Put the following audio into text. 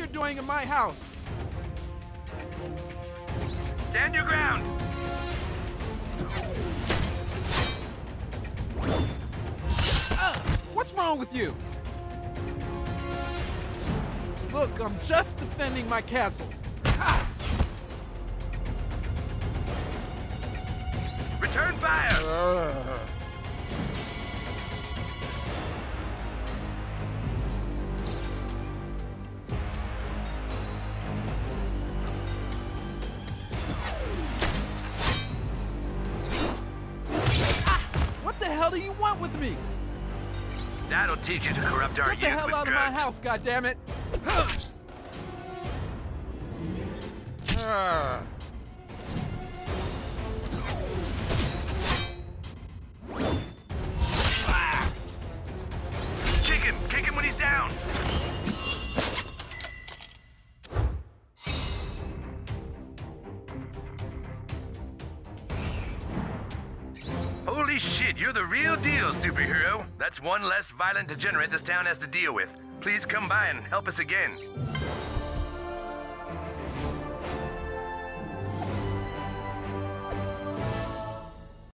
you're doing in my house? Stand your ground! Uh, what's wrong with you? Look, I'm just defending my castle. Ha! Return fire! Hell do you want with me? That'll teach you to corrupt our Get the hell out of my house, goddammit! Kick him! Kick him when he's down! Holy shit, you're the real deal, superhero. That's one less violent degenerate this town has to deal with. Please come by and help us again.